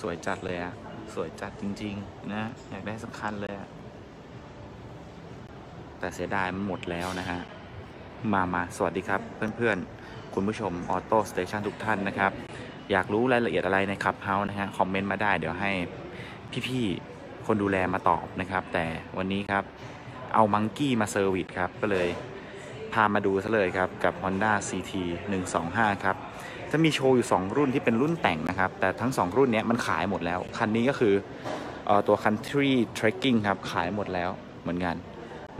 สวยจัดเลยอะสวยจัดจริง ๆ นะ อยากได้สักคันเลยอะแต่เสียดายมันหมดแล้วนะฮะ มามาสวัสดีครับ เพื่อนๆ คุณผู้ชม AutoStation ทุกท่านนะครับ อยากรู้รายละเอียดอะไรใน Cub House นะฮะ คอมเมนต์มาได้เดี๋ยวให้พี่ ๆ คนดูแลมาตอบนะครับ แต่วันนี้ครับ เอา Monkey มา service ครับ ก็เลยพามาดูซะเลยครับ กับ Honda CT 125 ครับ จะมีโชว์อยู่ 2 รุ่นที่เป็นรุ่นแต่งนะครับ แต่ทั้ง 2 รุ่นนี้มันขายหมดแล้ว คันนี้ก็คือออตัว Country Trekking ครับ ขายหมดแล้วเหมือนกัน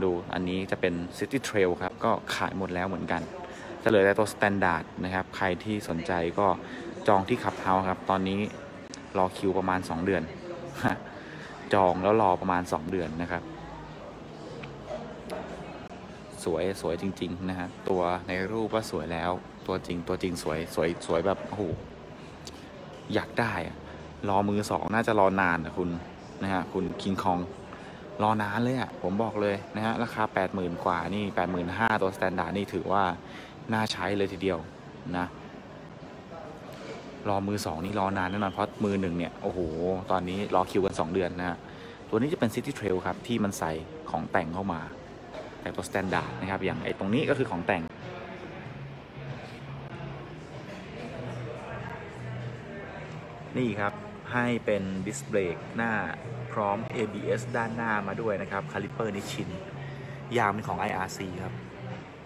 ดูอันนี้จะเป็น City Trail ครับ ก็ขายหมดแล้วเหมือนกัน จะเหลือแต่ตัว Standard นะครับ ใครที่สนใจก็จองที่ขับเฮาครับ ตอนนี้รอคิวประมาณ 2 เดือน จองแล้วรอประมาณ 2 เดือนนะครับ สวยสวยจริง ๆ นะฮะตัวในรูปก็สวยแล้ว ตัวจริงตัวจริงสวยสวยสวยแบบโอ้โหอยากได้อะรอมือสองน่าจะรอนานนะคุณนะฮะคุณคิงคองรอนานเลยอะ่ะผมบอกเลยนะฮะราคา 80,000 กว่านี่ 85,000 ตัว standard นี่ถือว่า น่าใช้เลยทีเดียวนะรอมือสองนี่รอนานแน่นอนเพราะมือหนึ่งเนี่ย โอ้โห ตอนนี้รอคิวกัน 2 เดือนนะฮะตัวนี้จะเป็น City Trail ครับ ที่มันใส่ของแต่งเข้ามา แต่ตัว standard นะครับ อย่างไอตรงนี้ก็คือของแต่ง นี่ครับ ให้เป็นดิสเบรกหน้าพร้อม ABS ด้านหน้ามาด้วยนะครับ caliper Nissin ยางเป็นของ IRC ครับ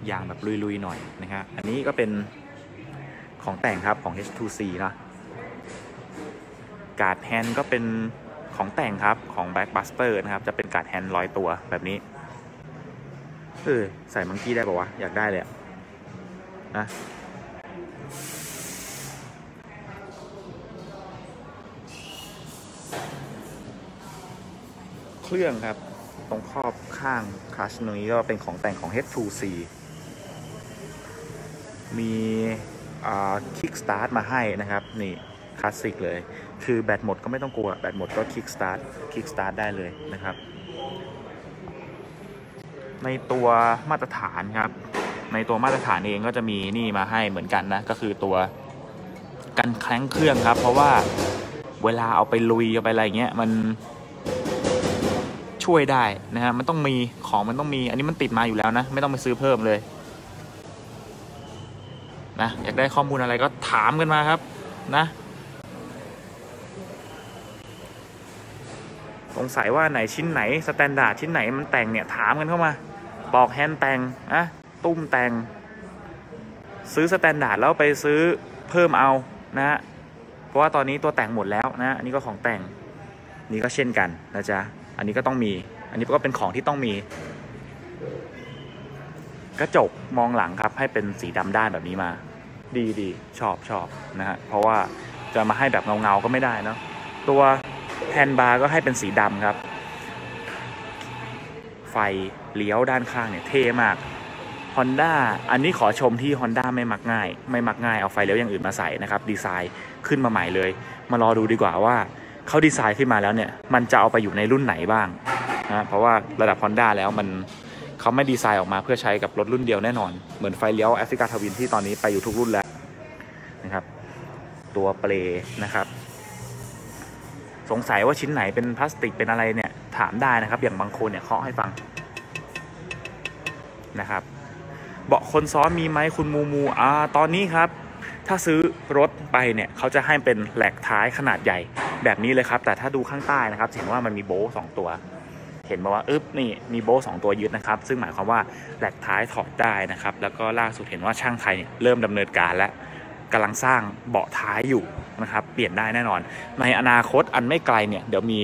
ยางแบบลุย ๆ หน่อยนะฮะอันนี้ก็เป็นของแต่งครับของ H2C นะการ์ดแฮนด์ก็เป็นของแต่งครับของ Barkbusters นะครับ จะเป็นการ์ดแฮนด์ร้อยตัวแบบนี้ เออ ใส่ Monkey ได้ป่าวะ อยากได้เลยอะนะ เครื่องครับ ตรงครอบข้างคลัชตรงนี้ก็เป็นของแต่งของ H2C มีkick start มาให้นะครับ นี่คลาสสิกเลย คือแบตหมดก็ไม่ต้องกลัว แบตหมดก็ kick start kick start ได้เลยนะครับ ในตัวมาตรฐานครับ ในตัวมาตรฐานเองก็จะมีนี่มาให้เหมือนกันนะ ก็คือตัวกันแคล้งเครื่องครับ เพราะว่าเวลาเอาไปลุยเอาไปอะไรเงี้ยมัน ช่วยได้นะฮะมันต้องมีของมันต้องมี อันนี้มันติดมาอยู่แล้วนะ ไม่ต้องไปซื้อเพิ่มเลยนะอยากได้ข้อมูลอะไรก็ถามกันมาครับนะสงสัยว่าไหนชิ้นไหน standard ชิ้นไหนมันแต่งเนี่ยถามกันเข้ามาบอกแฮนด์แต่งอะตุ้มแต่ง ซื้อ standard แล้วไปซื้อเพิ่มเอานะฮะเพราะว่าตอนนี้ตัวแต่งหมดแล้วนะอันนี้ก็ของแต่งนี่ก็เช่นกันนะจ๊ะ อันนี้ก็ต้องมี อันนี้ก็เป็นของที่ต้องมี กระจกมองหลังครับ ให้เป็นสีดำด้านแบบนี้มา ดีดีชอบชอบนะฮะเพราะว่าจะมาให้แบบเงาเงาก็ไม่ได้เนาะตัว handlebar ก็ให้เป็นสีดำครับ ไฟเลี้ยวด้านข้างเนี่ยเท่มาก Honda อันนี้ขอชมที่ Honda ไม่มักง่าย ไม่มักง่ายเอาไฟเลี้ยวอย่างอื่นมาใส่นะครับ ดีไซน์ขึ้นมาใหม่เลย มารอดูดีกว่าว่า เขาดีไซน์ขึ้นมาแล้วเนี่ย มันจะเอาไปอยู่ในรุ่นไหนบ้างนะเพราะว่าระดับ Honda แล้วมันเขาไม่ดีไซน์ออกมาเพื่อใช้กับรถรุ่นเดียวแน่นอน เหมือนไฟเลี้ยวแอฟริกาทวินที่ตอนนี้ไปอยู่ทุกรุ่นแล้วนะครับ ตัวเปลนะครับ สงสัยว่าชิ้นไหนเป็นพลาสติกเป็นอะไรเนี่ย ถามได้นะครับ อย่างบางคนเนี่ยเคาะให้ฟังนะครับ เบาะคนซ้อนมีไหมคุณมูมูอ่าตอนนี้ครับ ถ้าซื้อรถไปเนี่ยเขาจะให้เป็นแหลกท้ายขนาดใหญ่แบบนี้เลยครับ แต่ถ้าดูข้างใต้นะครับเห็นว่ามันมีโบ้สองตัว เห็นมาว่าอึ๊บนี่มีโบ้สองตัวยึดนะครับ ซึ่งหมายความว่าแหลกท้ายถอดได้นะครับ แล้วก็ล่าสุดเห็นว่าช่างไทยเนี่ยเริ่มดำเนินการและกำลังสร้างเบาะท้ายอยู่นะครับเปลี่ยนได้แน่นอน ในอนาคตอันไม่ไกลเนี่ยเดี๋ยวมี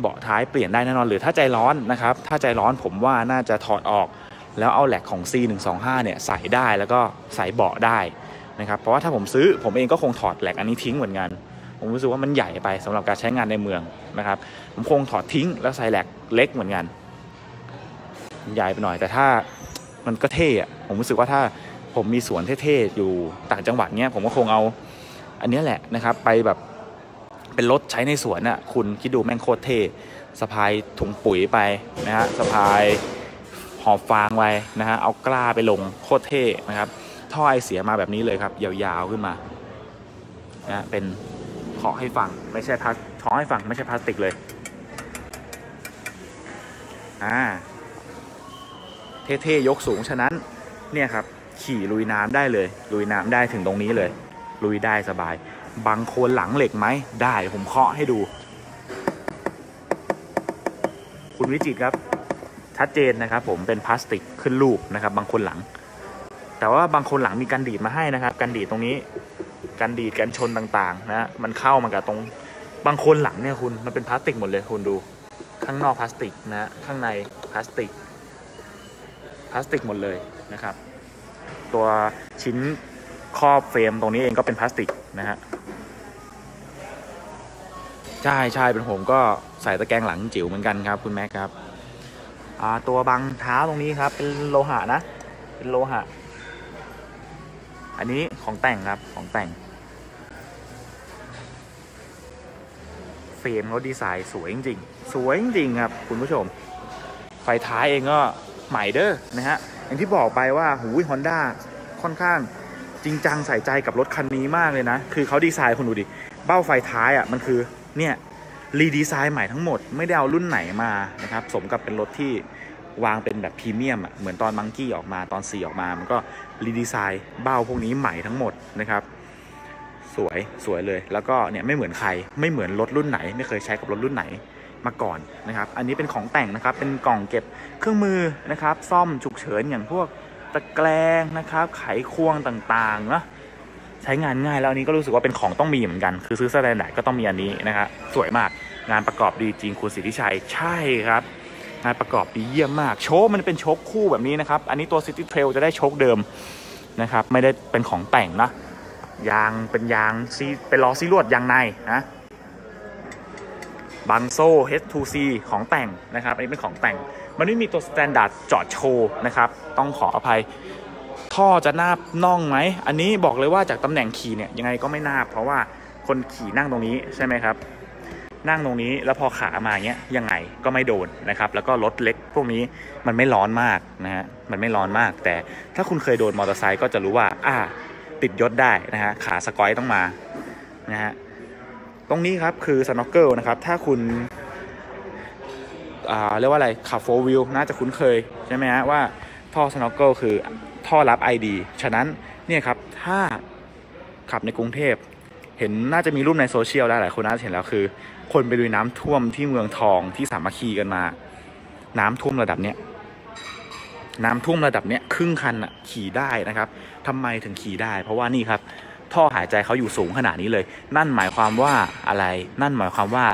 เบาะท้ายเปลี่ยนได้แน่นอน หรือถ้าใจร้อนนะครับ ถ้าใจร้อนผมว่าน่าจะถอดออก แล้วเอาแหลกของ C125 เนี่ยใส่ได้แล้วก็ใส่เบาะได้ นะครับเพราะว่าถ้าผมซื้อผมเองก็คงถอดแหลกอันนี้ทิ้งเหมือนกัน ผมรู้สึกว่ามันใหญ่ไปสำหรับการใช้งานในเมืองนะครับผมคงถอดทิ้งแล้วใส่แหลกเล็กเหมือนกัน ใหญ่ไปหน่อย แต่ถ้ามันก็เท่อะผมรู้สึกว่าถ้าผมมีสวนเท่ๆอยู่ต่างจังหวัดเนี้ยผมก็คงเอาอันนี้แหละนะครับไปแบบเป็นรถใช้ในสวนอะคุณคิดดูแม่งโคตรเท่สะพายถุงปุ๋ยไปนะฮะสะพายหอบฟางไว้นะฮะเอากล้าไปลงโคตรเท่นะครับ ท่อไอเสียมาแบบนี้เลยครับ ยาวๆขึ้นมานะเป็นเคาะให้ฟังไม่ใช่พลาสเคาะให้ฟังไม่ใช่พลาสติกเลยอ่าเท่ๆยกสูงฉะนั้นเนี่ยครับขี่ลุยน้ำได้เลย ลุยน้ำได้ถึงตรงนี้เลย ลุยได้สบาย บางโคนหลังเหล็กไหมได้ผมเคาะให้ดู คุณวิจิตครับชัดเจนนะครับ ผมเป็นพลาสติกขึ้นรูปนะครับ บางคนหลัง แต่ว่าบางคนหลังมีกันดีดมาให้นะครับ กันดีดตรงนี้ กันดีดกันชนต่างๆ นะ มันเข้ามากับตรง บางคนหลังเนี่ยคุณ มันเป็นพลาสติกหมดเลยคุณดู ข้างนอกพลาสติกนะ ข้างในพลาสติก พลาสติกหมดเลยนะครับ ตัวชิ้นครอบเฟรมตรงนี้เองก็เป็นพลาสติกนะฮะ ใช่ใช่เป็นผมก็ใส่ตะแกรงหลังจิ๋วเหมือนกันครับ คุณแม็กครับอ่าตัวบังเท้าตรงนี้ครับ เป็นโลหะนะ เป็นโลหะ อันนี้ของแต่งครับของแต่ง เฟรมเขาดีไซน์สวยจริงๆ สวยจริงครับ คุณผู้ชม ไฟท้ายเองก็ใหม่เด้อนะฮะ อย่างที่บอกไปว่าหูฮอนด้าค่อนข้างจริงจังใส่ใจกับรถคันนี้มากเลยนะ คือเขาดีไซน์คุณดูดิ เบ้าไฟท้ายอะมันคือเนี่ย redesign ใหม่ทั้งหมดไม่ได้เอารุ่นไหนมานะครับ สมกับเป็นรถที่วางเป็นแบบพรีเมียมอะเหมือนตอน Monkey ออกมาตอน 4 ออกมา มันก็ redesign เบ้าพวกนี้ใหม่ทั้งหมดนะครับ สวยสวยเลยแล้วก็เนี่ยไม่เหมือนใครไม่เหมือนรถรุ่นไหน ไม่เคยใช้กับรถรุ่นไหนมาก่อนนะครับ อันนี้เป็นของแต่งนะครับ เป็นกล่องเก็บเครื่องมือนะครับ ซ่อมฉุกเฉินอย่างพวกตะแกรงนะครับ ไขควงต่างๆเนาะใช้งานง่ายแล้วอันนี้ก็รู้สึกว่าเป็นของต้องมีเหมือนกัน คือซื้อ standard ก็ต้องมีอันนี้นะครับสวยมากงานประกอบดีจริงคุณสิทธิชัยใช่ครับ งานประกอบดีเยี่ยมมาก โช้คมันเป็นโช้คคู่แบบนี้นะครับ อันนี้ตัว City Trail จะได้โช้คเดิมนะครับ ไม่ได้เป็นของแต่งนะยางเป็นยางซีเป็นล้อซี่ลวดยางในนะบังโซ่ H2C ของแต่งนะครับ อันนี้เป็นของแต่ง มันไม่มีตัว standard จอดโชว์นะครับ ต้องขออภัย ท่อจะนาบน่องไหม อันนี้บอกเลยว่าจากตำแหน่งขี่เนี่ยยังไงก็ไม่นาบ เพราะว่าคนขี่นั่งตรงนี้ใช่ไหมครับ นั่งตรงนี้แล้วพอขามาเงี้ยยังไงก็ไม่โดนนะครับ แล้วก็รถเล็กพวกนี้มันไม่ร้อนมากนะฮะมันไม่ร้อนมาก แต่ถ้าคุณเคยโดนมอเตอร์ไซค์ก็จะรู้ว่าอ่าติดยศได้นะฮะขาสก๊อยต้องมานะฮะตรงนี้ครับคือ snorkel นะครับ ถ้าคุณอ่าเรียกว่าอะไรขับ four wheel น่าจะคุ้นเคยใช่ไหมฮะว่าท่อ snorkel คือท่อรับ ไอดี ฉะนั้นเนี่ยครับถ้าขับในกรุงเทพเห็นน่าจะมีรูปในโซเชียลแล้วหลายคนน่าจะเห็นแล้วคือ คนไปดูน้ำท่วมที่เมืองทองที่สามัคคีกันมา น้ำท่วมระดับเนี้ยน้ำท่วมระดับเนี้ยครึ่งคันอะขี่ได้นะครับทำไมถึงขี่ได้ เพราะว่านี่ครับ ท่อหายใจเขาอยู่สูงขนาดนี้เลย นั่นหมายความว่าอะไร นั่นหมายความว่า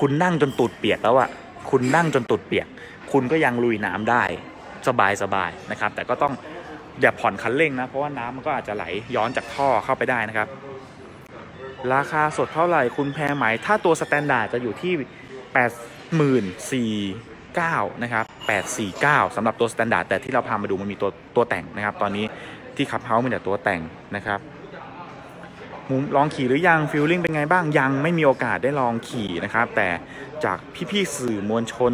คุณนั่งจนตูดเปียกแล้วอะคุณนั่งจนตูดเปียก คุณก็ยังลุยน้ำได้สบายสบายนะครับ แต่ก็ต้องอย่าผ่อนคันเร่งนะ เพราะว่าน้ำมันก็อาจจะไหลย้อนจากท่อเข้าไปได้นะครับ ราคาสดเท่าไหร่คุณแพรไหม ถ้าตัว standard จะอยู่ที่ 8 4 9นะครับ849สำหรับตัว standard แต่ที่เราพามาดูมันมีตัวตัวแต่งนะครับ ตอนนี้ที่ Cub House มีแต่ตัวแต่งนะครับมุมลองขี่หรือยัง feeling เป็นไงบ้างยังไม่มีโอกาสได้ลองขี่นะครับ แต่จากพี่ๆสื่อมวลชน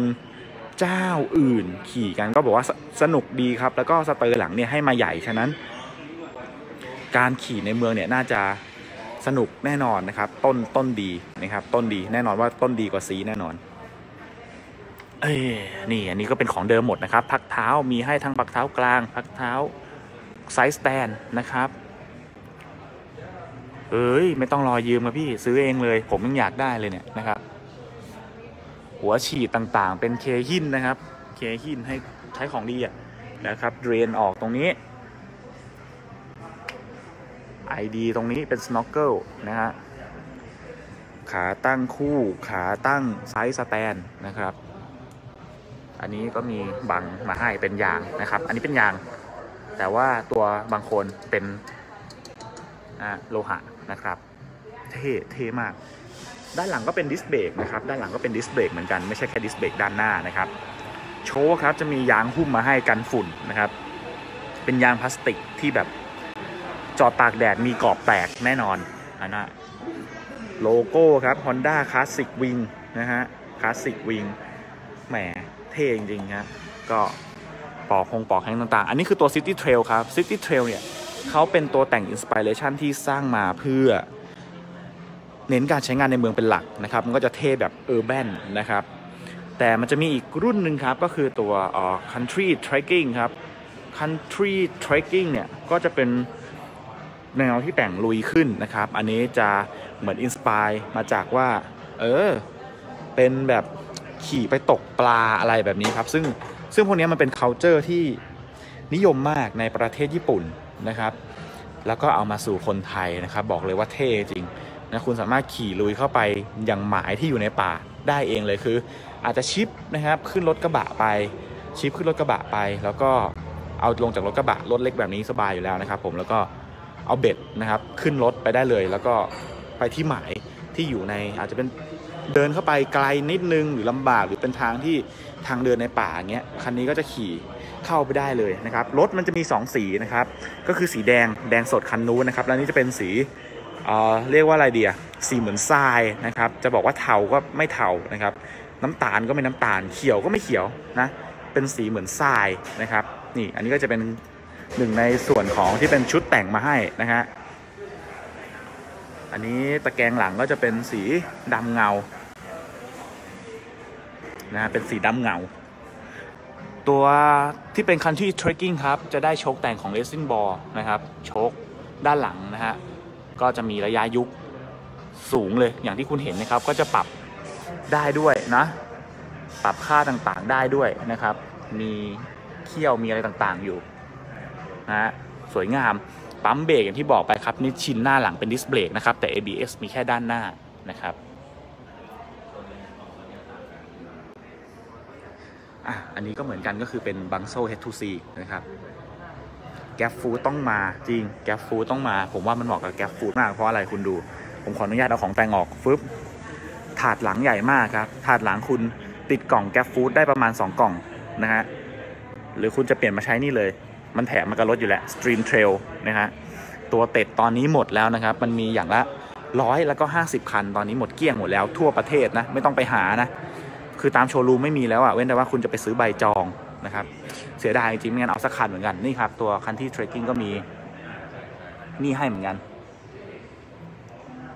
เจ้าอื่นขี่กันก็บอกว่าสสนุกดีครับ แล้วก็สเตอร์หลังเนี่ยให้มาใหญ่ฉะนั้น การขี่ในเมืองเนี่ยน่าจะ สนุกแน่นอนนะครับ ต้นต้นดีนะครับ ต้นดีแน่นอนว่าต้นดีกว่าซีแน่นอน เอ้ยนี่อันนี้ก็เป็นของเดิมหมดนะครับ พักเท้ามีให้ทั้งพักเท้ากลาง พักเท้าside stand นะครับ เอ้ยไม่ต้องรอยืมครับพี่ซื้อเองเลย ผมยังอยากได้เลยเนี่ยนะครับ หัวฉีดต่างๆ เป็น Keihin นะครับ Keihin ให้ใช้ของดีอะนะครับ drain ออกตรงนี้ ไอดี ตรงนี้เป็น snorkel นะฮะ ขาตั้งคู่ขาตั้ง side stand นะครับ อันนี้ก็มีบังมาให้เป็นยางนะครับ อันนี้เป็นยาง แต่ว่าตัวบางคนเป็นโลหะนะครับ เท่เท่มาก ด้านหลังก็เป็นดิสเบรกนะครับ ด้านหลังก็เป็นดิสเบรกเหมือนกัน ไม่ใช่แค่ดิสเบรกด้านหน้านะครับ โชว์ครับจะมียางหุ้มมาให้กันฝุ่นนะครับ เป็นยางพลาสติกที่แบบ จอดตากแดดมีกรอบแตกแน่นอนอันนะโลโก้ครับ Honda Classic Wing นะฮะ Classic Wing แหมเท่จริงๆครับก็ปอกคงปอกแห้งต่างๆ อันนี้คือตัว City Trail ครับ City Trail เนี่ยเขาเป็นตัวแต่ง Inspiration ที่สร้างมาเพื่อ เน้นการใช้งานในเมืองเป็นหลักนะครับ มันก็จะเท่แบบเออร์แบนนะครับ แต่มันจะมีอีกรุ่นหนึ่งครับ ก็คือตัวออ country trekking ครับ country trekking เนี่ย ก็จะเป็น แนวที่แต่งลุยขึ้นนะครับ อันนี้จะเหมือนอินสปายมาจากว่า เออ เป็นแบบขี่ไปตกปลาอะไรแบบนี้ครับ ซึ่งซึ่งพวกนี้มันเป็น culture ที่นิยมมากในประเทศญี่ปุ่นนะครับ แล้วก็เอามาสู่คนไทยนะครับ บอกเลยว่าเท่จริงนะคุณสามารถขี่ลุยเข้าไปยังหมายที่อยู่ในป่าได้เองเลยคือ อาจจะชิปนะครับขึ้นรถกระบะไป ชิปขึ้นรถกระบะไป แล้วก็เอาลงจากรถกระบะรถเล็กแบบนี้สบายอยู่แล้วนะครับ ผมแล้วก็ เอาเบ็ดนะครับขึ้นรถไปได้เลย แล้วก็ไปที่หมายที่อยู่ในอาจจะเป็นเดินเข้าไปไกลนิดนึงหรือลำบากหรือเป็นทางที่ทางเดินในป่าเงี้ยคันนี้ก็จะขี่เข้าไปได้เลยนะครับรถมันจะมี 2 สีนะครับก็คือสีแดงแดงสดคันนู้นนะครับแล้วนี่จะเป็นสีเอ่อเรียกว่าอะไรเดียสีเหมือนทรายนะครับจะบอกว่าเทาก็ไม่เทานะครับน้ำตาลก็ไม่น้ำตาลเขียวก็ไม่เขียวนะเป็นสีเหมือนทรายนะครับนี่อันนี้ก็จะเป็น หนึ่งในส่วนของที่เป็นชุดแต่งมาให้นะฮะ อันนี้ตะแกรงหลังก็จะเป็นสีดำเงา นะ เป็นสีดำเงา ตัวที่เป็น Country Trekking ครับ จะได้โชคแต่งของ Racing Ball นะครับ โชคด้านหลังนะฮะ ก็จะมีระยะยุคสูงเลย อย่างที่คุณเห็นนะครับ ก็จะปรับได้ด้วยนะ ปรับค่าต่างๆได้ด้วยนะครับ มีเขี้ยวมีอะไรต่างๆอยู่ นะฮะสวยงาม ปั๊มเบรกอย่างที่บอกไปครับนี่ชินหน้าหลังเป็นดิสเบรกนะครับ แต่ ABS มีแค่ด้านหน้านะครับอะอันนี้ก็เหมือนกันก็คือเป็นบังโซ่ H2C นะครับแก f ฟูต้องมาจริงแก f ฟูต้องมา ผมว่ามันเหมาะกับแก f ฟูมากเพราะอะไรคุณดู ผมขออนุญาตเอาของแต่งออกฟึบถาดหลังใหญ่มากครับ ถาดหลังคุณติดกล่องแก f ฟูได้ประมาณ 2 กล่องนะฮะหรือคุณจะเปลี่ยนมาใช้นี่เลย มันแถมมากับรถอยู่แล้ว Stream Trail นะฮะตัวเต็ดตอนนี้หมดแล้วนะครับ มันมีอย่างละร้อยแล้วก็ 50 คัน ตอนนี้หมดเกลี้ยงหมดแล้วทั่วประเทศนะ ไม่ต้องไปหานะ คือตามโชว์รูมไม่มีแล้วอะ่ะเว้นแต่ว่าคุณจะไปซื้อใบจองนะครับเสียดายจริงไม่งั้นเอาสักคันเหมือนกันนี่ครับ ตัวคันที่เทรคกิ้งก็มีนี่ให้เหมือนกัน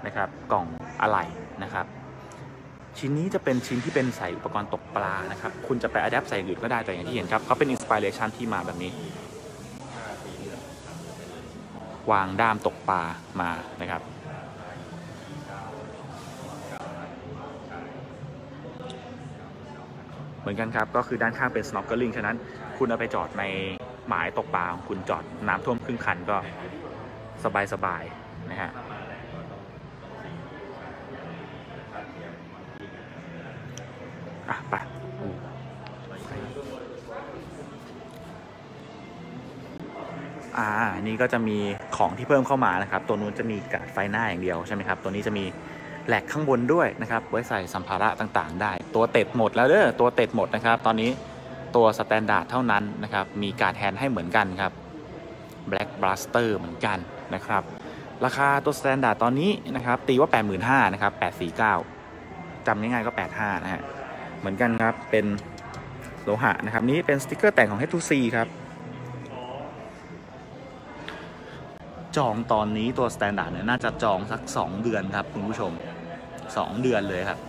นะครับ กล่องอะไหล่นะครับ ชิ้นนี้จะเป็นชิ้นที่เป็นใส่อุปกรณ์ตกปลานะครับ คุณจะไปอัดแอปใส่อื่นก็ได้แต่อย่างที่เห็นครับเขาเป็นอินสปิเรชันที่มาแบบนี้ วางด้ามตกปลามานะครับ เหมือนกันครับก็คือด้านข้างเป็น snorkeling ฉะนั้น คุณเอาไปจอดในหมายตกปลาของคุณจอดน้ำท่วมครึ่งคันก็สบายๆนะฮะอะไป อ่านี่ก็จะมีของที่เพิ่มเข้ามานะครับ ตัวนู้นจะมีกาดไฟหน้าอย่างเดียวใช่ไหมครับ ตัวนี้จะมีแหลกข้างบนด้วยนะครับ ไว้ใส่สัมภาระต่างๆ ได้ ตัวเต็ดหมดแล้วเด้อ ตัวเต็ดหมดนะครับ ตอนนี้ตัว standard เท่านั้นนะครับ มีการ์ดแฮนด์ให้เหมือนกันครับ Black Blaster เหมือนกันนะครับ ราคาตัว standard ตอนนี้นะครับ ตีว่า 85,000นะครับ 849จำง่ายๆก็ 85 นะฮะ เหมือนกันครับ เป็นโลหะนะครับ นี้เป็นสติกเกอร์แต่งของ H2C ครับ จองตอนนี้ตัว standard เนี่ยน่าจะจองสัก 2 เดือนครับคุณผู้ชม 2 เดือนเลยครับ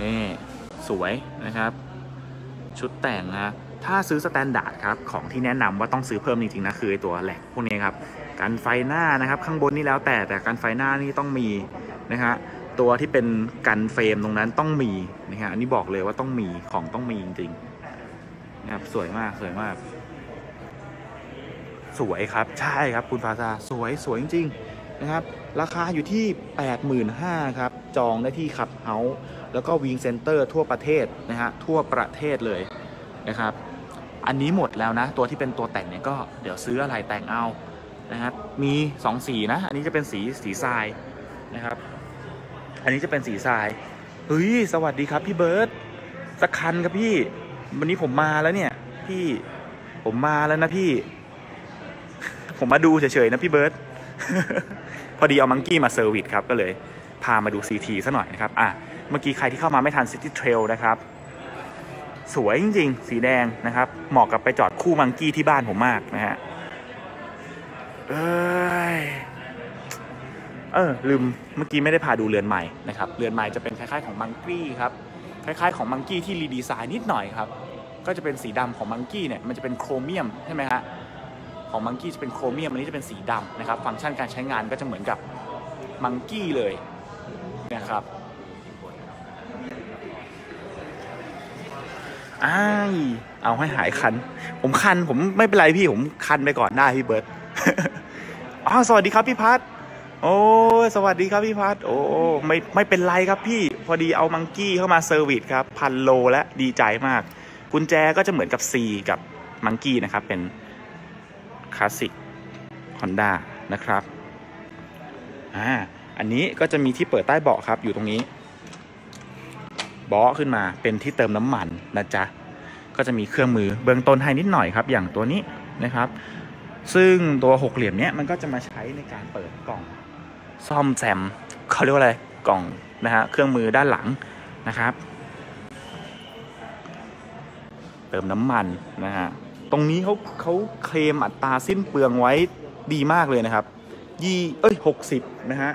นี่สวยนะครับ ชุดแต่งนะถ้าซื้อ standard ครับของที่แนะนำว่าต้องซื้อเพิ่มจริงๆนะคือตัว rack พวกนี้ครับการ์ดไฟหน้านะครับข้างบนนี่แล้วแต่แต่การ์ดไฟหน้านี่ต้องมีนะฮะตัวที่เป็นการ์ดเฟรมตรงนั้นต้องมีนะฮะอันนี้บอกเลยว่าต้องมีของต้องมีจริงๆนะครับสวยมากสวยมาก สวยครับ ใช่ครับคุณฟาซาสวยสวยจริงๆนะครับ ราคาอยู่ที่ 85,000ครับ จองได้ที่ Cub House แล้วก็ Wing Center ทั่วประเทศนะฮะทั่วประเทศเลยนะครับ อันนี้หมดแล้วนะ ตัวที่เป็นตัวแต่งเนี่ยก็เดี๋ยวซื้ออะไรแต่งเอานะครับมี2สีนะ อันนี้จะเป็นสีสีทรายนะครับ อันนี้จะเป็นสีทรายเฮ้ยสวัสดีครับพี่เบิร์ตสักคันครับพี่ วันนี้ผมมาแล้วเนี่ย พี่ผมมาแล้วนะพี่ ผมมาดูเฉยๆนะพี่เบิร์ตพอดีเอา Monkey มา service ครับ ก็เลยพามาดู CT ซะหน่อยนะครับ อะ เมื่อกี้ใครที่เข้ามาไม่ทัน City Trail นะครับ สวยจริงๆ สีแดงนะครับ เหมาะกับไปจอดคู่ Monkey ที่บ้านผมมากนะฮะ เอยเออ ลืม เมื่อกี้ไม่ได้พาดูเรือนใหม่นะครับ เรือนใหม่จะเป็นคล้ายๆของ Monkey ครับ คล้ายๆของ Monkey ที่ redesign นิดหน่อยครับ ก็จะเป็นสีดำของ Monkey เนี่ย มันจะเป็นโครเมียมใช่ไหมฮะ ของ Monkey จะเป็นโครเมียมอันนี้จะเป็นสีดำนะครับ ฟังก์ชันการใช้งานก็จะเหมือนกับ Monkey เลยนะครับอ้ายเอาให้หายคัน ผมคันผมไม่เป็นไรพี่ผมคันไปก่อนได้พี่เบิร์ตอ๋อสวัสดีครับพี่พัทโอ้สวัสดีครับพี่พัทโอ้ไม่ไม่เป็นไรครับพี่ พอดีเอา Monkey เข้ามา service ครับพันโลและดีใจมาก กุญแจก็จะเหมือนกับ C กับมังกี้นะครับเป็น คลาสสิกฮอนด้านะครับ อ่า อันนี้ก็จะมีที่เปิดใต้เบาะครับอยู่ตรงนี้เบาะขึ้นมาเป็นที่เติมน้ำมันนะจ๊ะ ก็จะมีเครื่องมือเบื้องต้นให้นิดหน่อยครับ อย่างตัวนี้นะครับ ซึ่งตัวหกเหลี่ยมเนี้ยมันก็จะมาใช้ในการเปิดกล่อง ซ่อมแซมเขาเรียกว่าอะไรกล่องนะฮะเครื่องมือด้านหลังนะครับ เติมน้ำมันนะฮะ ตรงนี้เขาเขาเคลมอัตราสิ้นเปลืองไว้ดีมากเลยนะครับ ยี่เอ้ยหกสิบนะฮะ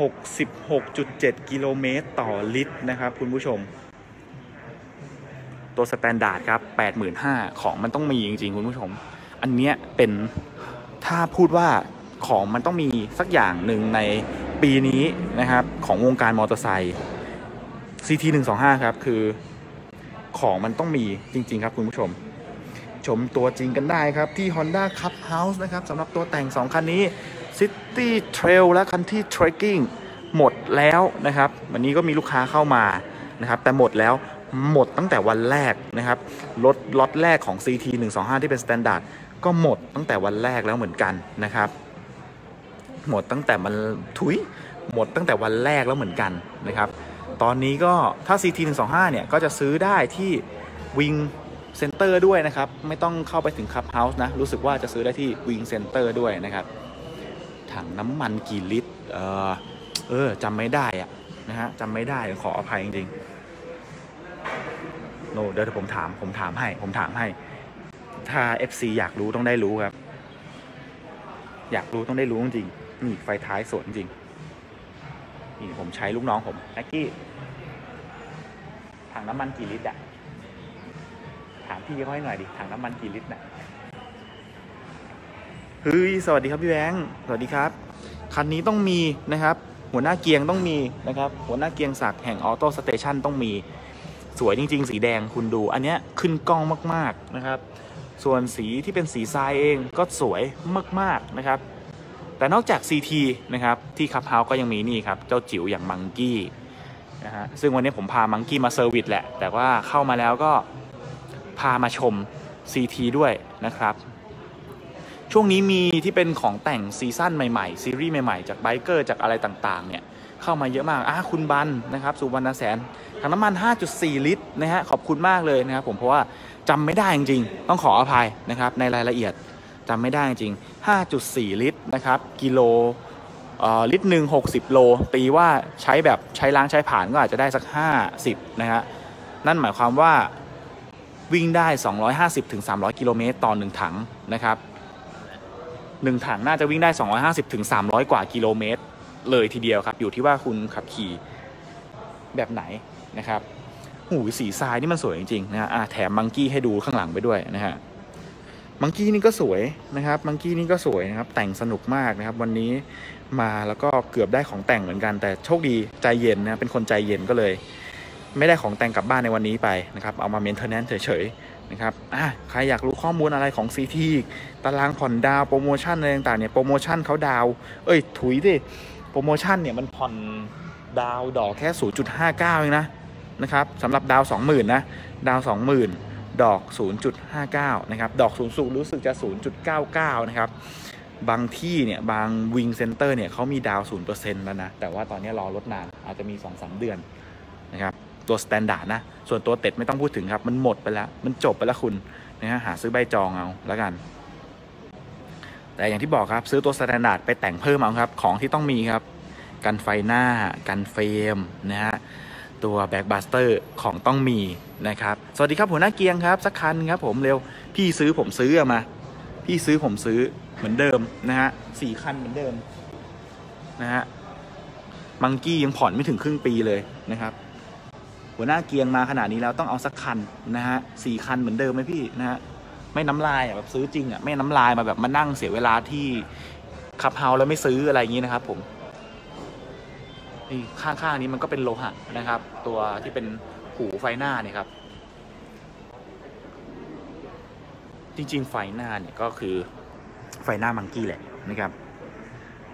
หกสิบหกจุดเจ็ดกิโลเมตรต่อลิตรนะครับคุณผู้ชม ตัว standard ครับ85,000ของมันต้องมีจริง ๆ คุณผู้ชม อันเนี้ยเป็นถ้าพูดว่าของมันต้องมีสักอย่างหนึ่งในปีนี้นะครับ ของวงการมอเตอร์ไซค์ CT 125ครับ คือ ของมันต้องมีจริง ๆ ครับคุณผู้ชม ชมตัวจริงกันได้ครับ ที่ Honda Cup House นะครับสำหรับตัวแต่ง 2 คันนี้ City Trail และคันที่ Trekking หมดแล้วนะครับ วันนี้ก็มีลูกค้าเข้ามานะครับ แต่หมดแล้วหมดตั้งแต่วันแรกนะครับรถล็อตแรกของ CT 125 ที่เป็น Standard ก็หมดตั้งแต่วันแรกแล้วเหมือนกันนะครับ หมดตั้งแต่มันทุยหมดตั้งแต่วันแรกแล้วเหมือนกันนะครับ ตอนนี้ก็ถ้า CT 125เนี่ย ก็จะซื้อได้ที่ Wing Center ด้วยนะครับ ไม่ต้องเข้าไปถึง CUB House นะ รู้สึกว่าจะซื้อได้ที่ Wing Center ด้วยนะครับ ถังน้ำมันกี่ลิตร เออเออจำไม่ได้อะนะฮะจำไม่ได้ขออภัยจริงๆโนเดี๋ยวผมถามผมถามให้ ผมถามให้ ถ้า FC อยากรู้ต้องได้รู้ครับ อยากรู้ต้องได้รู้จริงนี่ไฟท้ายสวนจริงนี่ผมใช้ลูกน้องผมแม็กกี้ ถังน้ำมันกี่ลิตรอะถามพี่เขาให้หน่อยดิถังน้ำมันกี่ลิตรน่ะเฮ้ยสวัสดีครับพี่แบงค์สวัสดีครับคันนี้ต้องมีนะครับ หัวหน้าเกียงต้องมีนะครับ หัวหน้าเกียงศักแห่ง Autostation ต้องมี สวยจริง ๆ สีแดงคุณดู อันเนี้ยขึ้นกล้องมากๆนะครับ ส่วนสีที่เป็นสีทรายเองก็สวยมากๆนะครับ แต่นอกจาก CT นะครับ ที่ CUB House ก็ยังมีนี่ครับ เจ้าจิ๋วอย่าง Monkey นะฮะซึ่งวันนี้ผมพา Monkey มา service แหละ แต่ว่าเข้ามาแล้วก็พามาชม CT ด้วยนะครับ ช่วงนี้มีที่เป็นของแต่ง season ใหม่ๆ ซีรีส์ใหม่ๆ จาก Bikers จากอะไรต่างๆ เนี่ยเข้ามาเยอะมากอะคุณบันนะครับสุวรรณแสนถังน้ำมัน 5.4 ลิตรนะฮะขอบคุณมากเลยนะครับผมเพราะว่าจำไม่ได้จริงๆ ต้องขออภัยนะครับในรายละเอียดจำไม่ได้จริง 5.4 ลิตรนะครับกิโล ลิตรหนึ่ง60โล ตีว่าใช้แบบใช้ล้างใช้ผ่านก็อาจจะได้สัก50นะฮะนั่นหมายความว่าวิ่งได้ 250ถึง300 กิโลเมตรต่อ1ถังนะครับ1ถังน่าจะวิ่งได้ 250ถึง300 กว่ากิโลเมตร เลยทีเดียวครับ อยู่ที่ว่าคุณขับขี่แบบไหนนะครับหูสีทรายนี่มันสวยจริงๆนะฮะแถมมังกี้ให้ดูข้างหลังไปด้วยนะฮะ มังกี้นี่ก็สวยนะครับ มังกี้นี่ก็สวยนะครับ แต่งสนุกมากนะครับ วันนี้มาแล้วก็เกือบได้ของแต่งเหมือนกัน แต่โชคดีใจเย็นนะ เป็นคนใจเย็นก็เลย ไม่ได้ของแต่งกลับบ้านในวันนี้ไปนะครับ เอามา maintenance เฉยๆนะครับ อะ ใครอยากรู้ข้อมูลอะไรของ CT ตารางผ่อนดาวน์โปรโมชั่นอะไรต่างๆเนี่ย โปรโมชั่นเขาดาวน์ เอ้ย ถุยดิ โปรโมชั่นเนี่ยมันผ่อนดาวน์ดอกแค่ 0.59เองนะนะครับสำหรับดาวน์ 20,000นะ ดาวน์ 20,000 ดอก 0.59 นะครับ ดอกสูงสุดรู้สึกจะ 0.99 นะครับ บางที่เนี่ยบาง Wing Center เนี่ยเขามีดาวน์ 0%แล้วนะ แต่ว่าตอนนี้รอรถนานอาจจะมี 2-3 เดือนนะครับ ตัว standard นะ ส่วนตัวเต็ดไม่ต้องพูดถึงครับ มันหมดไปแล้ว มันจบไปแล้วคุณนะฮะหาซื้อใบจองเอาแล้วกัน แต่อย่างที่บอกครับซื้อตัว standard ไปแต่งเพิ่มเอาครับ ของที่ต้องมีครับ กันไฟหน้า กัน frame นะฮะ ตัวแบ็กบาสเตอร์ของต้องมีนะครับ สวัสดีครับหัวหน้าเกียงครับ สักคันครับผมเร็ว พี่ซื้อผมซื้อมา พี่ซื้อผมซื้อเหมือนเดิมนะฮะสี่คันเหมือนเดิมนะฮะมังกี้ยังผ่อนไม่ถึงครึ่งปีเลยนะครับ หัวหน้าเกียงมาขนาดนี้แล้วต้องเอาสักคันนะฮะสี่คันเหมือนเดิมไหมพี่นะฮะไม่น้ำลายแบบซื้อจริงอะไม่น้ำลายมาแบบมานั่งเสียเวลาที่ขับเฮาแล้วไม่ซื้ออะไรอย่างนี้นะครับผม ข้างๆนี้มันก็เป็นโลหะนะครับ ตัวที่เป็นหูไฟหน้าเนี่ยครับ จริง ๆ ไฟหน้าเนี่ยก็คือไฟหน้า Monkey แหละนะครับ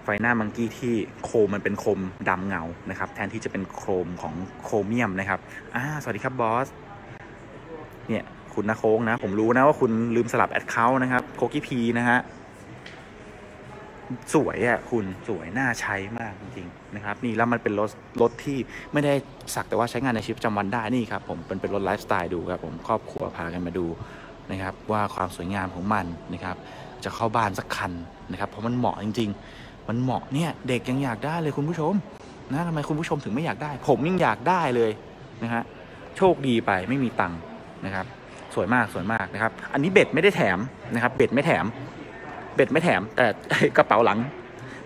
ไฟหน้า Monkey ที่โคมมันเป็นโคมดำเงานะครับ แทนที่จะเป็นโคมของโครเมียมนะครับอ่าสวัสดีครับบอส เนี่ยคุณนะโค้งนะ ผมรู้นะว่าคุณลืมสลับแอดเคาท์นะครับโคกี้พีนะฮะ สวยอะ่ะคุณสวยน่าใช้มากจริงๆนะครับ นี่แล้วมันเป็นรถรถที่ไม่ได้สักแต่ว่าใช้งานในชีวิตประจำวันได้นี่ครับผมเป็นเป็นรถไลฟ์สไตล์ดูครับผมครอบครัวพากันมาดูนะครับ ว่าความสวยงามของมันนะครับ จะเข้าบ้านสักคันนะครับ เพราะมันเหมาะจริง ๆ มันเหมาะเนี่ยเด็กยังอยากได้เลยคุณผู้ชมนะทำไมคุณผู้ชมถึงไม่อยากได้ ผมยังอยากได้เลยนะฮะโชคดีไปไม่มีตังค์นะครับ สวยมากสวยมากนะครับ อันนี้เบ็ดไม่ได้แถมนะครับ เบ็ดไม่แถม เบ็ดไม่แถม แต่กระเป๋าหลัง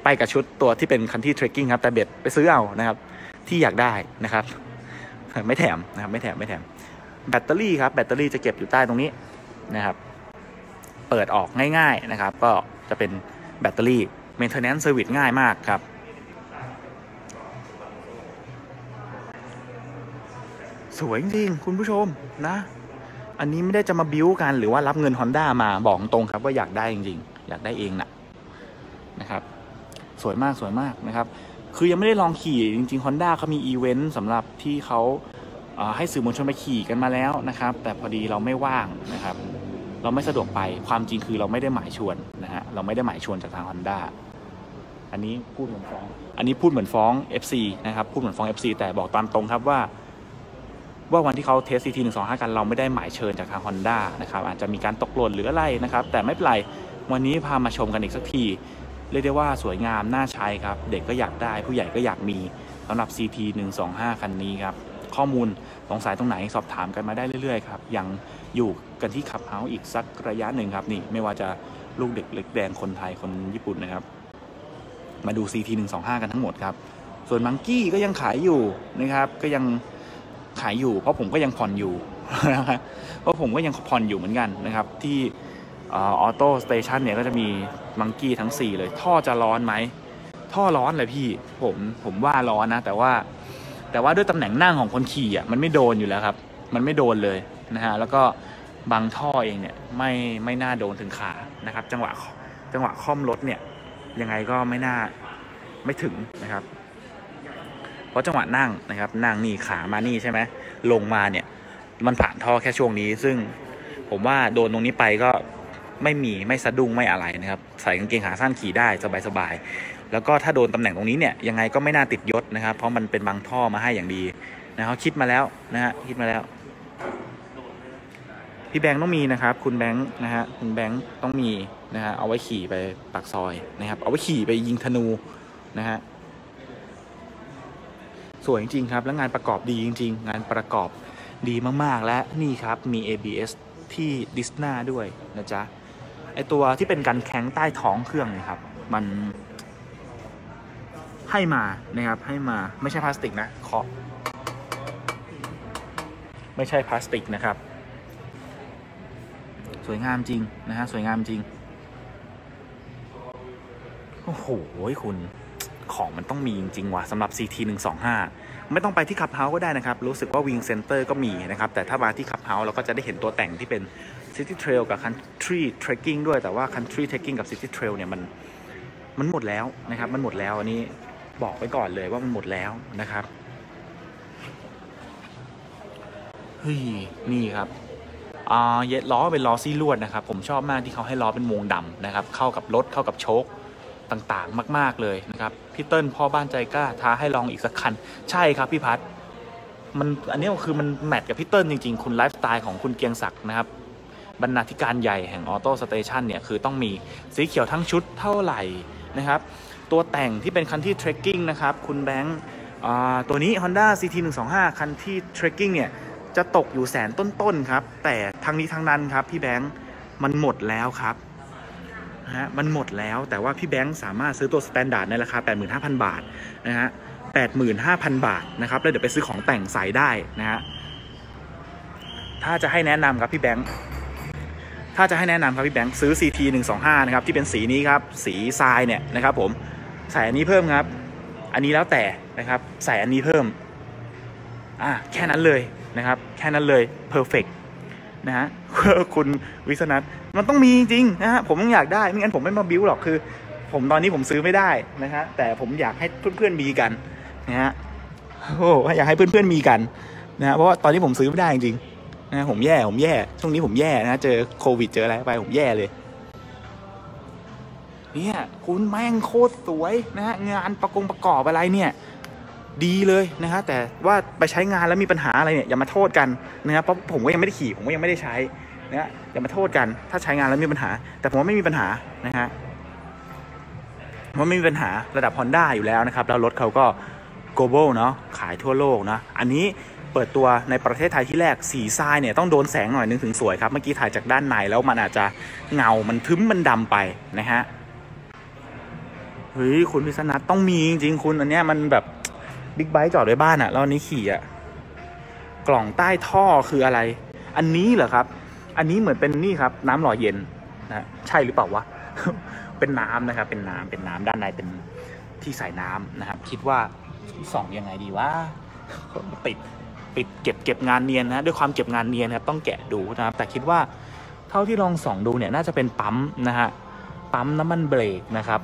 ไปกับชุดตัวที่เป็นคันที่เทรคกิ้งครับ แต่เบ็ดไปซื้อเอานะครับ ที่อยากได้นะครับ ไม่แถมนะครับไม่แถมไม่แถม แบตเตอรี่ครับแบตเตอรี่จะเก็บอยู่ใต้ตรงนี้นะครับ เปิดออกง่าย ๆนะครับ ก็จะเป็นแบตเตอรี่ maintenance service ง่ายมากครับสวยจริงคุณผู้ชมนะ อันนี้ไม่ได้จะมาบิ้วกันหรือว่ารับเงิน Honda มาบอกตรงครับว่าอยากได้จริงๆ อยากได้เองนะนะครับ สวยมากสวยมากนะครับ คือยังไม่ได้ลองขี่จริงๆ Honda เขามีอีเวนต์สำหรับที่เขาเอ่อให้สื่อมวลชนไปขี่กันมาแล้วนะครับ แต่พอดีเราไม่ว่างนะครับ เราไม่สะดวกไปความจริงคือเราไม่ได้หมายชวนนะฮะเราไม่ได้หมายชวนจากทาง Honda อันนี้พูดเหมือนฟ้อง อันนี้พูดเหมือนฟ้อง FC นะครับ พูดเหมือนฟ้อง FC แต่บอกตามตรงครับว่า ว่าวันที่เขาเทส CT 1 2 5กันเราไม่ได้หมายเชิญจากทาง Honda นะครับ อาจจะมีการตกหล่นหรืออะไรนะครับ แต่ไม่เป็นไร วันนี้พามาชมกันอีกสักที เรียกได้ว่าสวยงามน่าใช้ครับ เด็กก็อยากได้ผู้ใหญ่ก็อยากมีสำหรับ CT 1 2 5 คันนี้ครับ ข้อมูลสงสัยตรงไหนสอบถามกันมาได้เรื่อยๆครับ ยังอยู่กันที่ขับเฮาอีกสักระยะหนึ่งครับนี่ไม่ว่าจะลูกเด็กเล็กแดงคนไทยคนญี่ปุ่นนะครับ มาดู CT 1 2 5 กันทั้งหมดครับ ส่วนมังกี้ก็ยังขายอยู่นะครับ ก็ยังขายอยู่ เพราะผมก็ยังผ่อนอยู่นะครับเพราะผมก็ยังผ่อนอยู่เหมือนกันนะครับที่ Autostation เนี่ยก็จะมี Monkey ทั้ง 4 เลย ท่อจะร้อนไหม ท่อร้อนเลยพี่ ผมผมว่าร้อนนะ แต่ว่าแต่ว่าด้วยตำแหน่งนั่งของคนขี่อะมันไม่โดนอยู่แล้วครับ มันไม่โดนเลยนะฮะ แล้วก็บางท่อเองเนี่ยไม่ไม่น่าโดนถึงขานะครับ จังหวะจังหวะค่อมรถเนี่ยยังไงก็ไม่น่าไม่ถึงนะครับ เพราะจังหวะนั่งนะครับ นั่งนี่ขามานี่ใช่ไหมลงมาเนี่ย มันผ่านท่อแค่ช่วงนี้ ซึ่งผมว่าโดนตรงนี้ไปก็ ไม่มีไม่สะดุ้งไม่อะไรนะครับใส่กางเกงขาสั้นขี่ได้สบายๆแล้วก็ถ้าโดนตำแหน่งตรงนี้เนี่ยยังไงก็ไม่น่าติดยศนะครับ เพราะมันเป็นบางท่อมาให้อย่างดีนะเขาคิดมาแล้วนะฮะคิดมาแล้ว พี่แบงค์ต้องมีนะครับ คุณแบงค์นะฮะคุณแบงค์ต้องมีนะฮะเอาไว้ขี่ไปปากซอยนะครับ เอาไว้ขี่ไปยิงธนูนะฮะสวยจริงๆครับ แล้วงานประกอบดีจริง ๆ งานประกอบดีมากๆ และนี่ครับมี ABS ที่ดิสนาด้วยนะจ๊ะ ไอตัวที่เป็นกันแข็งใต้ท้องเครื่องนยครับ มันให้มานะครับให้มาไม่ใช่พลาสติกนะเคาะไม่ใช่พลาสติกนะครับ สวยงามจริงนะฮะสวยงามจริงโอ้โหคุณของมันต้องมีจริงๆว่ะสำหรับ CT 125ไม่ต้องไปที่ขับเฮาก็ได้นะครับ รู้สึกว่า Wing Center ก็มีนะครับ แต่ถ้ามาที่ขับเฮาเราก็จะได้เห็นตัวแต่งที่เป็น City Trail กับ Country Trekking ด้วยแต่ว่า Country Trekking กับ City Trail เนี่ยมันมันหมดแล้วนะครับ มันหมดแล้วอันนี้บอกไว้ก่อนเลยว่ามันหมดแล้วนะครับเฮ้ยนี่ครับอ่าเย็ดล้อเป็นล้อซี่ลวดนะครับ ผมชอบมากที่เขาให้ล้อเป็นวงดำนะครับ เข้ากับรถเข้ากับโชคต่างๆ มาก ๆเลยนะครับพี่เติ้ลพ่อบ้านใจกล้าท้าให้ลองอีกสักคัน ใช่ครับพี่พัฒน์มันอันนี้คือมัน match กับพี่เติ้ลจริงๆ คุณไลฟ์สไตล์ของคุณเกียงศักดิ์นะครับ บรรณาธิการใหญ่แห่ง Autostation เนี่ยคือต้องมีสีเขียวทั้งชุดเท่าไหร่นะครับ ตัวแต่งที่เป็นคันที่ trekking นะครับคุณแบงค์ตัวนี้ Honda CT 1 2 5คันที่ trekking เนี่ยจะตกอยู่แสนต้นๆครับ แต่ทั้งนี้ทั้งนั้นครับ พี่แบงค์มันหมดแล้วครับนะฮะมันหมดแล้วแต่ว่าพี่แบงค์สามารถซื้อตัว standard ในราคา 85,000 บาทนะฮะ85,000 บาทนะครับ แล้วเดี๋ยวไปซื้อของแต่งใส่ได้นะฮะถ้าจะให้แนะนำครับพี่แบงค์ ถ้าจะให้แนะนำครับพี่แบงค์ซื้อ CT 125นะครับที่เป็นสีนี้ครับสีทรายเนี่ยนะครับผมใส่อันนี้เพิ่มครับ อันนี้แล้วแต่นะครับใส่อันนี้เพิ่มอะแค่นั้นเลยนะครับแค่นั้นเลย perfect นะฮะคุณวิศนัทมันต้องมีจริงนะฮะผมต้องอยากได้ไม่งั้นผมไม่มาบิ้วหรอกคือ ผมตอนนี้ผมซื้อไม่ได้นะฮะแต่ผมอยากให้เพื่อนๆมีกันนะฮะโอ้อยากให้เพื่อนๆมีกันนะฮะเพราะว่าตอนนี้ผมซื้อไม่ได้จริง นะผมแย่ผมแย่ช่วงนี้ผมแย่นะเจอโควิดเจออะไรไปผมแย่เลยเนี่ยคุณแม่งโคตรสวยนะฮะงานประกงประกอบอะไรเนี่ย ดีเลยนะฮะแต่ว่าไปใช้งานแล้วมีปัญหาอะไรเนี่ยอย่ามาโทษกันนะครับเพราะผมก็ยังไม่ได้ขี่ผมก็ยังไม่ได้ใช้นะฮะอย่ามาโทษกัน ถ้าใช้งานแล้วมีปัญหา แต่ผมว่าไม่มีปัญหานะฮะว่าไม่มีปัญหาระดับ Honda อยู่แล้วนะครับ แล้วรถเขาก็ global เนาะขายทั่วโลกนะอันนี้ เปิดตัวในประเทศไทยที่แรกสีทรายเนี่ยต้องโดนแสงหน่อยนึงถึงสวยครับเมื่อกี้ถ่ายจากด้านในแล้วมันอาจจะเงา มันทึมมันดำไปนะฮะเฮ้ยคุณพิษณัทต้องมีจริงๆคุณอันเนี้ยมันแบบบิ๊กไบค์จอดไว้บ้านอะแล้วอันนี้ขี่อะกล่องใต้ท่อคืออะไร อันนี้เหรอครับ อันนี้เหมือนเป็นนี่ครับ น้ำหล่อเย็นนะใช่หรือเปล่าวะเป็นน้ำนะครับ เป็นน้ำเป็นน้ำด้านในเป็นที่ใส่น้ำนะครับ คิดว่าส่องยังไงดีว่าปิด ปิดเก็บเก็บงานเนียนนะด้วยความเก็บงานเนียนนะครับต้องแกะดูนะครับแต่คิดว่าเท่าที่ลองส่องดูเนี่ยน่าจะเป็นปั๊มนะฮะปั๊มน้ำมันเบรกนะครับ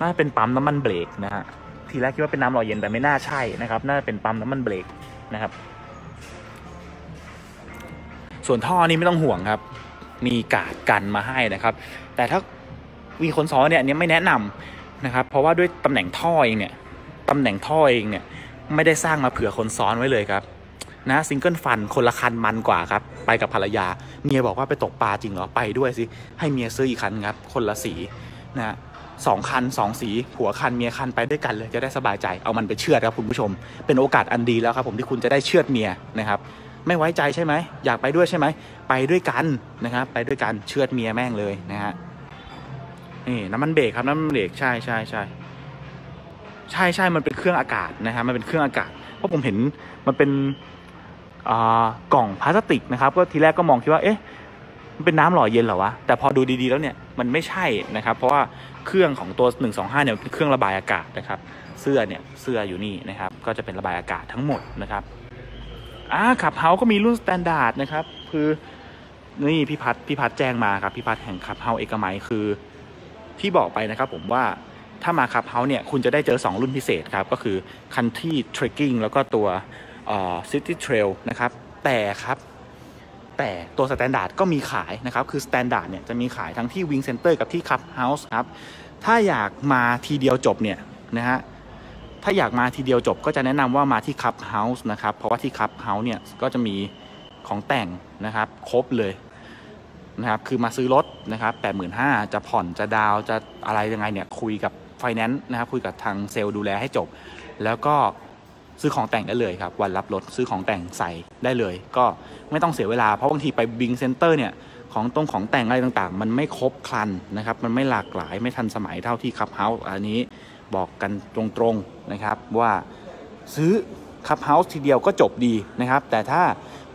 น่าจะเป็นปั๊มน้ำมันเบรกนะฮะทีแรกคิดว่าเป็นน้ำหล่อเย็นแต่ไม่น่าใช่นะครับ น่าจะเป็นปั๊มน้ำมันเบรกนะครับ ส่วนท่อนี้ไม่ต้องห่วงครับ มีกาดกันมาให้นะครับ แต่ถ้ามีคนซ้อนเนี่ยอันนี้ไม่แนะนำนะครับ เพราะว่าด้วยตำแหน่งท่อเองเนี่ยตำแหน่งท่อเองเนี่ย ไม่ได้สร้างมาเผื่อคนซ้อนไว้เลยครับ นะ single fun คนละคันมันกว่าครับ ไปกับภรรยา เมียบอกว่าไปตกปลาจริงเหรอ ไปด้วยสิ ให้เมียซื้ออีกคันครับ คนละสีนะสองคันสองสีผัวคันเมียคันไปด้วยกันเลยจะได้สบายใจเอามันไปเชือดครับคุณผู้ชม เป็นโอกาสอันดีแล้วครับผมที่คุณจะได้เชือดเมียนะครับ ไม่ไว้ใจใช่ไหมอยากไปด้วยใช่ไหมไปด้วยกันนะครับ ไปด้วยกันเชือดเมียแม่งเลยนะฮะนี่น้ำมันเบรกครับน้ำมันเบรกใช่ใช่ใช่ ใช่ใช่มันเป็นเครื่องอากาศนะครับมันเป็นเครื่องอากาศ เพราะผมเห็นมันเป็นกล่องพลาสติกนะครับ ก็ทีแรกก็มองคิดว่าเอ๊ะมันเป็นน้ำหล่อเย็นเหรอวะ แต่พอดูดีๆแล้วเนี่ยมันไม่ใช่นะครับ เพราะว่าเครื่องของตัว 125 เนี่ยเป็นเครื่องระบายอากาศนะครับ เสื้อเนี่ยเสื้ออยู่นี่นะครับ ก็จะเป็นระบายอากาศทั้งหมดนะครับอ่า CUB House ก็มีรุ่น standard นะครับ คือนี่พี่พัดพี่พัดแจ้งมาครับพี่พัดแห่ง CUB House เอกมัยคือที่บอกไปนะครับผมว่า ถ้ามา CUB House เนี่ยคุณจะได้เจอ 2 รุ่นพิเศษครับ ก็คือ Country Trekking แล้วก็ตัว City Trail นะครับ แต่ครับแต่ตัว standard ก็มีขายนะครับ คือ standard เนี่ยจะมีขายทั้งที่ Wing Center กับที่ CUB House ครับ ถ้าอยากมาทีเดียวจบเนี่ยนะฮะ ถ้าอยากมาทีเดียวจบก็จะแนะนำว่ามาที่ CUB House นะครับ เพราะว่าที่ CUB House เนี่ยก็จะมีของแต่งนะครับครบเลยนะครับ คือมาซื้อรถนะครับแปดหมื่นห้าจะผ่อนจะดาวน์จะอะไรยังไงเนี่ยคุยกับ ไฟแนนซ์นะครับคุยกับทางเซลส์ดูแลให้จบ แล้วก็ซื้อของแต่งได้เลยครับ วันรับรถซื้อของแต่งใส่ได้เลย ก็ไม่ต้องเสียเวลาเพราะบางทีไป Wing Center เนี่ยของตรงของแต่งอะไรต่างๆ มันไม่ครบครันนะครับ มันไม่หลากหลายไม่ทันสมัยเท่าที่ CUB House อันนี้บอกกันตรงๆนะครับว่าซื้อ CUB House ทีเดียวก็จบดีนะครับ แต่ถ้า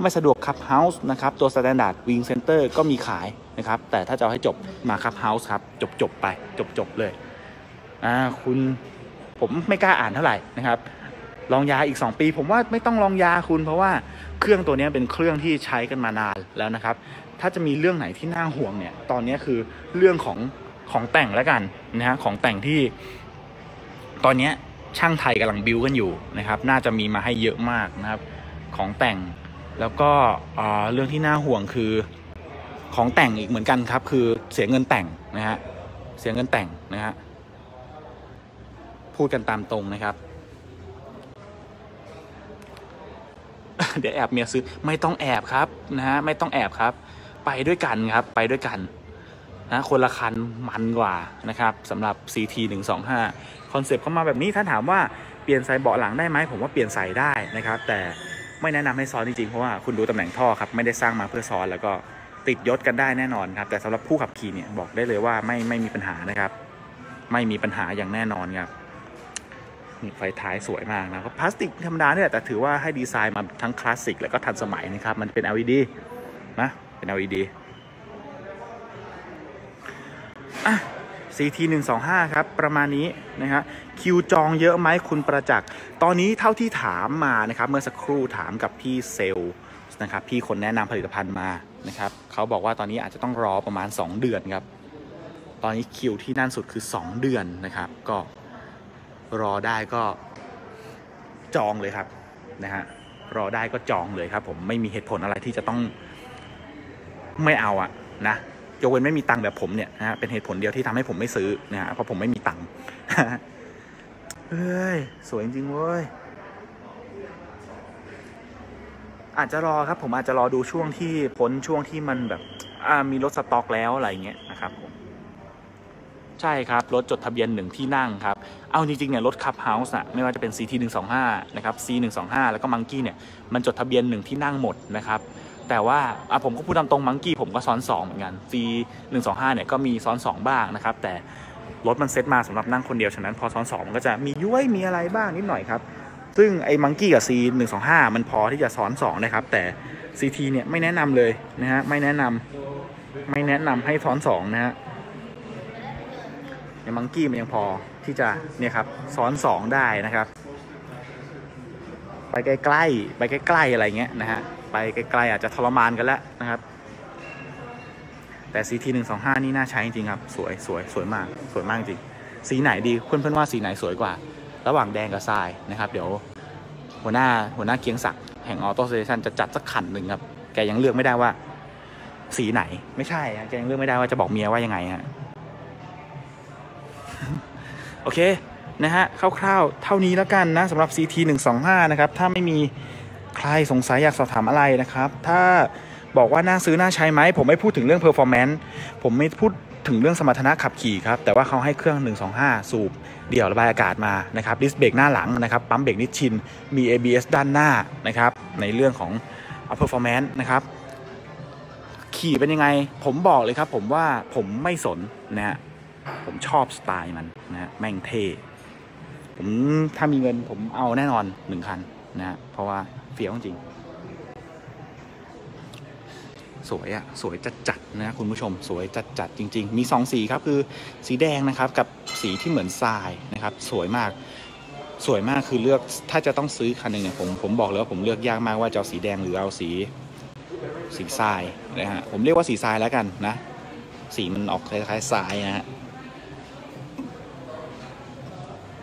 ไม่สะดวก CUB House นะครับ ตัว Standard Wing Center ก็มีขายนะครับ แต่ถ้าจะเอาให้จบมา CUB House ครับ จบจบไป จบจบเลย อ่าคุณผมไม่กล้าอ่านเท่าไหร่นะครับลองยาอีก 2 ปี ผมว่าไม่ต้องลองยาคุณ เพราะว่าเครื่องตัวนี้เป็นเครื่องที่ใช้กันมานานแล้วนะครับ ถ้าจะมีเรื่องไหนที่น่าห่วงเนี่ย ตอนนี้คือเรื่องของของแต่งแล้วกันนะฮะของแต่งที่ ตอนนี้ช่างไทยกำลังบิวกันอยู่นะครับ น่าจะมีมาให้เยอะมากนะครับ ของแต่งแล้วก็เรื่องที่น่าห่วงคือของแต่งอีกเหมือนกันครับ คือเสียเงินแต่งนะฮะเสียเงินแต่งนะฮะ พูดกันตามตรงนะครับ เดี๋ยวแอบเมียซื้อไม่ต้องแอบครับนะฮะไม่ต้องแอบครับ ไปด้วยกันครับ ไปด้วยกันนะคนละคันมันกว่านะครับสำหรับ CT 125คอนเซปต์เข้ามาแบบนี้ถ้าถามว่าเปลี่ยนใส่เบาะหลังได้ไหมผมว่าเปลี่ยนใส่ได้นะครับ แต่ไม่แนะนำให้ซ้อนจริงๆเพราะว่าคุณดูตำแหน่งท่อครับไม่ได้สร้างมาเพื่อซ้อนแล้วก็ติดยศกันได้แน่นอนครับแต่สำหรับผู้ขับขี่เนี่ยบอกได้เลยว่าไม่ไม่มีปัญหานะครับ ไม่มีปัญหาอย่างแน่นอนครับ ไฟท้ายสวยมากนะก็พลาสติกธรรมดาเนี่ยแต่ถือว่าให้ดีไซน์มาทั้งคลาสสิกแล้วก็ทันสมัยนะครับ มันเป็น LED นะ เป็น LED อะ CT 1 2 5ครับ ประมาณนี้นะครับคิวจองเยอะไหมคุณประจักษ์ ตอนนี้เท่าที่ถามมานะครับ เมื่อสักครู่ถามกับพี่เซลนะครับ พี่คนแนะนำผลิตภัณฑ์มานะครับเขาบอกว่าตอนนี้อาจจะต้องรอประมาณ 2 เดือนครับ ตอนนี้คิวที่นั่นสุดคือ 2 เดือนนะครับ ก็ รอได้ก็จองเลยครับนะฮะรอได้ก็จองเลยครับผมไม่มีเหตุผลอะไรที่จะต้องไม่เอาอะนะยกเว้นไม่มีตังค์แบบผมเนี่ยนะฮะเป็นเหตุผลเดียวที่ทำให้ผมไม่ซื้อนะฮะเพราะผมไม่มีตังค์เฮ้ยสวยจริงเว้ยอาจจะรอครับผมอาจจะรอดูช่วงที่พ้นช่วงที่มันแบบมีรถสต็อกแล้วอะไรเงี้ยนะครับผมใช่ครับรถจดทะเบียนหนึ่งที่นั่งครับ เอาจริงๆเนี่ยรถ CUB House อะไม่ว่าจะเป็น CT 1 2 5นะครับ C 1 2 5แล้วก็ Monkey เนี่ยมันจดทะเบียนหนึ่งที่นั่งหมดนะครับแต่ว่าอะผมก็พูดตามตรง Monkey ผมก็ซ้อน 2 เหมือนกัน C 1 2 5เนี่ยก็มีซ้อน 2 บ้างนะครับแต่รถมันเซ็ตมาสำหรับนั่งคนเดียวฉะนั้นพอซ้อน 2 มันก็จะมีย้วยมีอะไรบ้างนิดหน่อยครับซึ่งไอ้ Monkey กับ C 1 2 5มันพอที่จะซ้อน2นะครับแต่ CT เนี่ยไม่แนะนำเลยนะฮะไม่แนะนำไม่แนะนำให้ซ้อน2นะฮะในมังกี้มันยังพอ ที่จะเนี่ยครับซ้อนสองได้นะครับ ไปใกล้ๆไปใกล้ๆอะไรเงี้ยนะฮะไปไกลๆอาจจะทรมานกันแล้วนะครับ แต่ CT 1 2 5 นี่น่าใช้จริงครับ สวยสวยสวยมากสวยมากจริง สีไหนดีเพื่อนๆว่าสีไหนสวยกว่า ระหว่างแดงกับทรายนะครับ เดี๋ยวหัวหน้าหัวหน้าเกียงศักดิ์แห่งออโต้เซชันจะจัดสักขันหนึ่งครับ แกยังเลือกไม่ได้ว่า สีไหนไม่ใช่แกยังเลือกไม่ได้ว่าจะบอกเมียว่ายังไงฮะ โอเคนะฮะคร่าวๆเท่านี้แล้วกันนะสำหรับ CT 1 2 5นะครับถ้าไม่มีใครสงสัยอยากสอบถามอะไรนะครับ ถ้าบอกว่าน่าซื้อน่าใช้ไหมผมไม่พูดถึงเรื่อง performance ผมไม่พูดถึงเรื่องสมรรถนะขับขี่ครับ แต่ว่าเขาให้เครื่อง 125 สูบ เดี่ยวระบายอากาศมานะครับดิสเบรกหน้าหลังนะครับ ปั๊มเบรกนิชชิน มี ABS ด้านหน้านะครับ ในเรื่องของ performance นะครับ ขี่เป็นยังไง ผมบอกเลยครับผมว่าผมไม่สนนะฮะ ผมชอบสไตล์มันนะฮะแม่งเท่ผมถ้ามีเงินผมเอาแน่นอนหนึ่งคันนะฮะเพราะว่าเฟี้ยวจริง สวยอะสวยจัดจัดๆนะคุณผู้ชมสวยจัดจัดๆจริง ๆ มีสองสีครับคือสีแดงนะครับกับสีที่เหมือนทรายนะครับ สวยมากสวยมากคือเลือกถ้าจะต้องซื้อคันหนึ่งเนี่ยผมผมบอกเลยว่าผมเลือกยากมากว่าจะเอาสีแดงหรือเอาสีสีทรายนะฮะผมเรียกว่าสีทรายแล้วกันนะ สีมันออกคล้ายๆทรายนะฮะ โอ้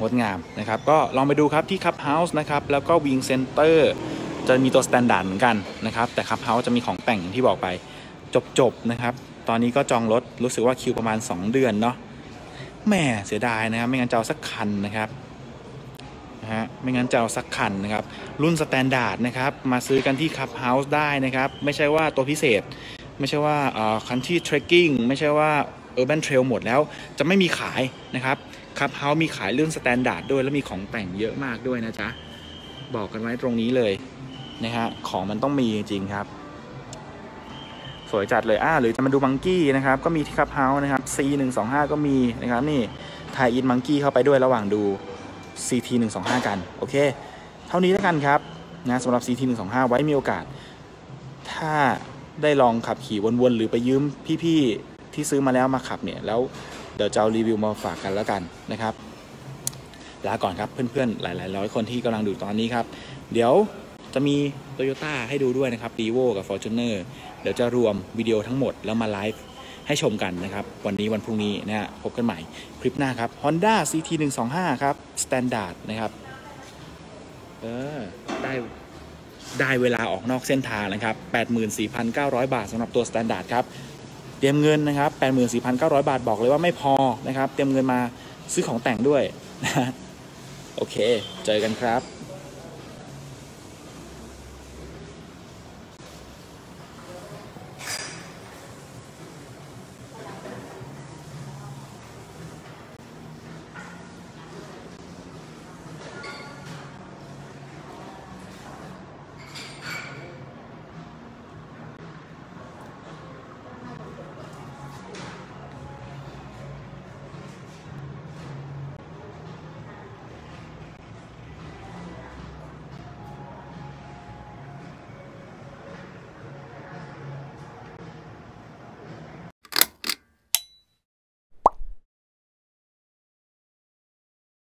งดงามนะครับ ก็ลองไปดูครับที่ CUB House นะครับ แล้วก็ Wing Center จะมีตัว standard เหมือนกันนะครับ แต่ CUB House จะมีของแต่งอย่างที่บอกไปจบๆนะครับ ตอนนี้ก็จองรถรู้สึกว่าคิวประมาณ 2 เดือนเนาะแหม่เสียดายนะครับ ไม่งั้นจะเอาสักคันนะครับนะฮะไม่งั้นจะเอาสักคันนะครับ รุ่น standard นะครับ มาซื้อกันที่ CUB House ได้นะครับ ไม่ใช่ว่าตัวพิเศษ ไม่ใช่ว่า Country Trekking ไม่ใช่ว่า Urban Trail หมดแล้วจะไม่มีขายนะครับ ครับเฮามีขายรุ่น standard ด้วยแล้วมีของแต่งเยอะมากด้วยนะจ๊ะ บอกกันไว้ตรงนี้เลยนะฮะของมันต้องมีจริงๆครับ สวยจัดเลยอ่าหรือจะมาดูมังกี้นะครับ ก็มีที่คับเฮานะครับ C 1 2 5ก็มีนะครับนี่ถ่ายอินมังกี้เข้าไปด้วยระหว่างดู CT 1 2 5กัน โอเค เท่านี้แล้วกันครับนะสำหรับ CT 1 2 5ไว้มีโอกาส ถ้าได้ลองขับขี่วนๆ หรือไปยืมพี่ๆ ที่ซื้อมาแล้วมาขับเนี่ยแล้ว เดี๋ยวจะเอารีวิวมาฝากกันแล้วกันนะครับลาก่อนครับเพื่อนๆ หลายๆร้อยคนที่กำลังดูตอนนี้ครับ เดี๋ยวจะมี Toyota ให้ดูด้วยนะครับ r e v o กับ Fortuner เดี๋ยวจะรวมวิดีโอทั้งหมดแล้วมาไลฟ์ให้ชมกันนะครับ วันนี้วันพรุ่งนี้นะฮะพบกันใหม่ คลิปหน้าครับ Honda CT 1 2 5ครับ Standard นะครับ เออ ได้ได้เวลาออกนอกเส้นทางนะครับ 84,900 บาทสำหรับตัว Standard ครับ เตรียมเงินนะครับ84,900 บาทบอกเลยว่าไม่พอนะครับ เตรียมเงินมาซื้อของแต่งด้วยโอเค เจอกันครับ